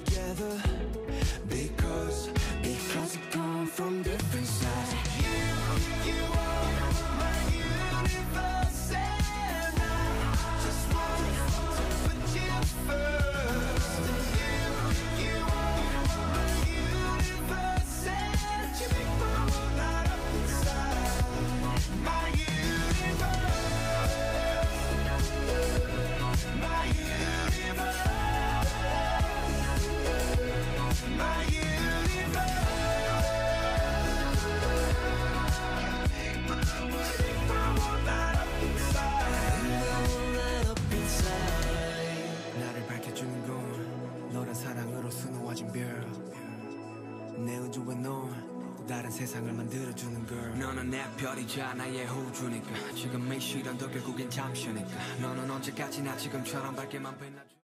together 사랑으로 수놓아진 별내 우주에 넌또 다른 세상을 만들어주는 걸 너는 내 별이자 나의 호주니까. 지금 이 시련도 결국엔 잠시니까. 너는 언제까지나 지금처럼 밝게만 빛나줘